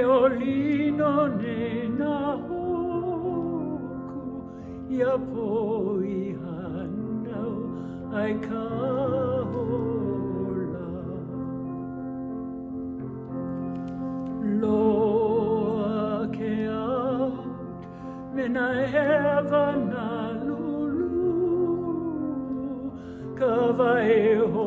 eolinone ne hoku ya poi hanau ai kahola, loa ke out mena eva na lulu ka vai ho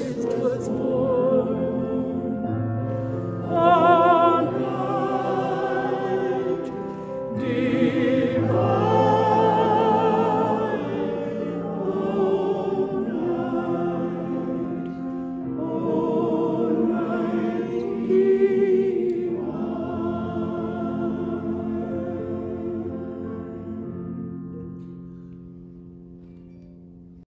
Jesus.